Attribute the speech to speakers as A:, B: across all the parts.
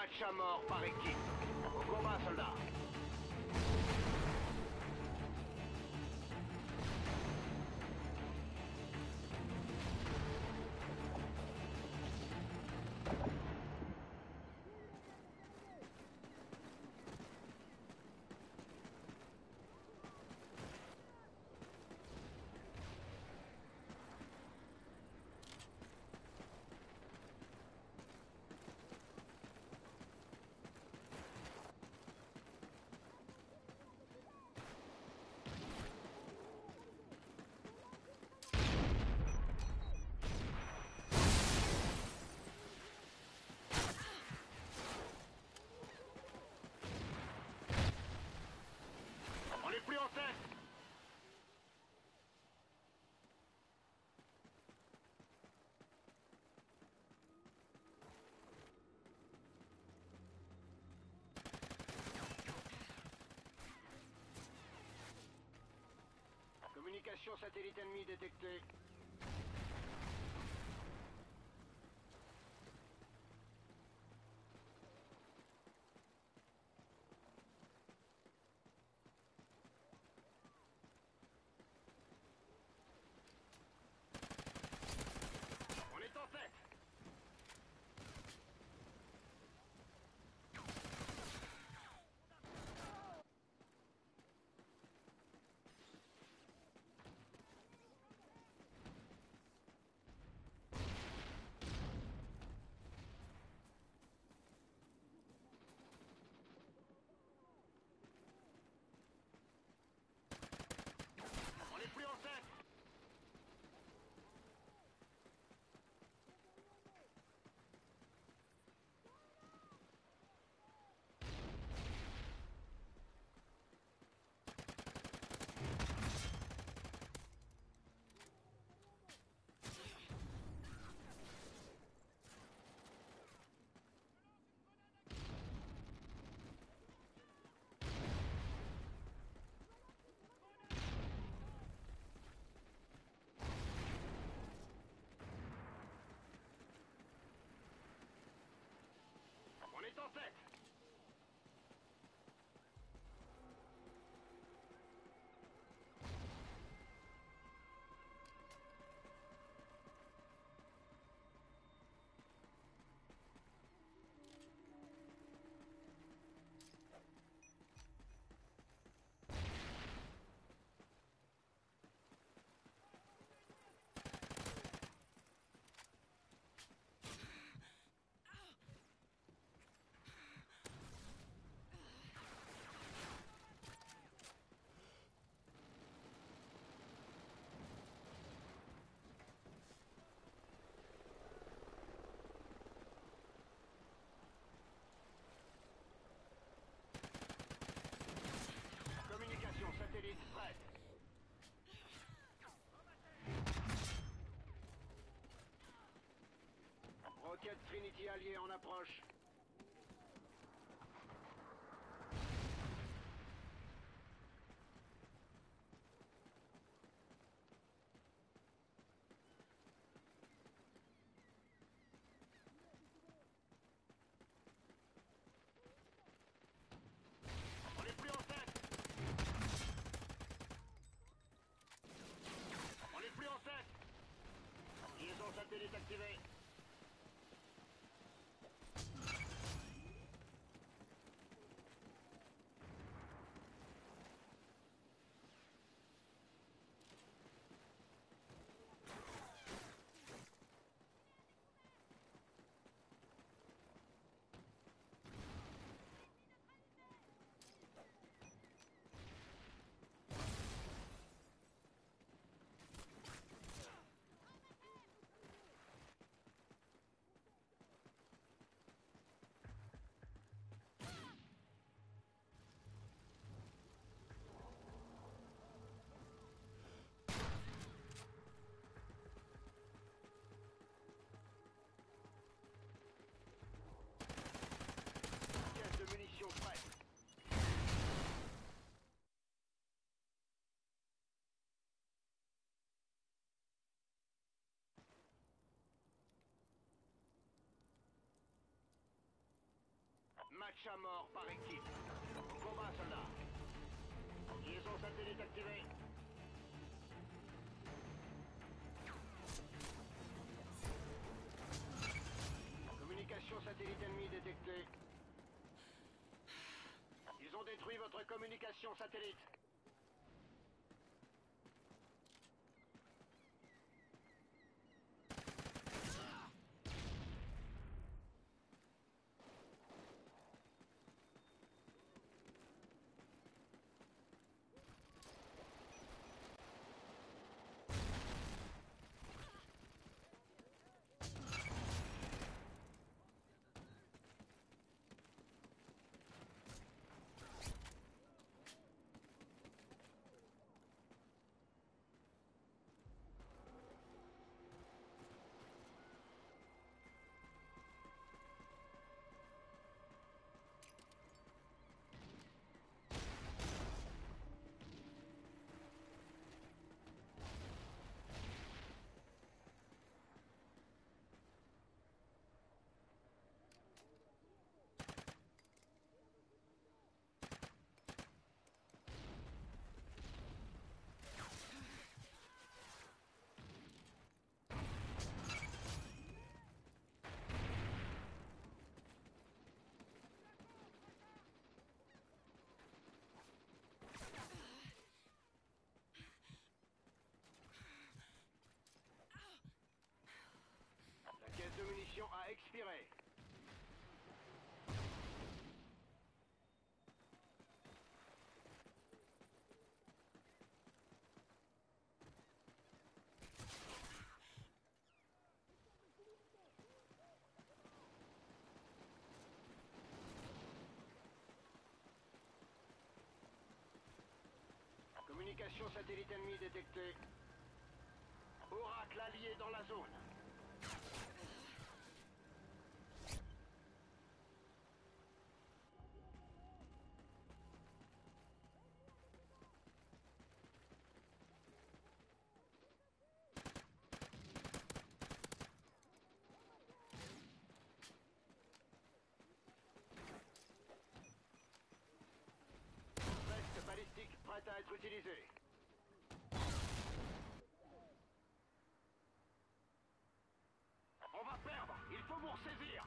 A: match à mort par équipe. Au combat, soldats. Communication satellite ennemi détectée. On est en tête Communication satellite prête. Rocket Trinity allié en approche. Match à mort par équipe. Combat, soldat. Liaison satellite activée. Communication satellite ennemie détectée. Ils ont détruit votre communication satellite. Munitions a expiré. Communication satellite ennemie détectée. Oracle allié dans la zone. À être utilisée. On va perdre Il faut vous ressaisir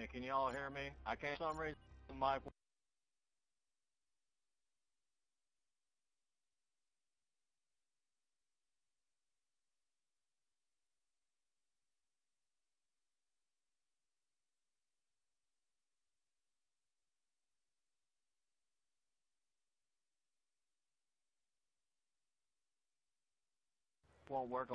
B: And can you all hear me? I can't for some reason my won't work.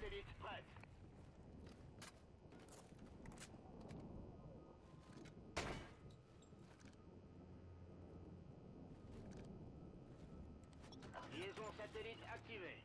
A: Satellite prête. Liaison satellite activée.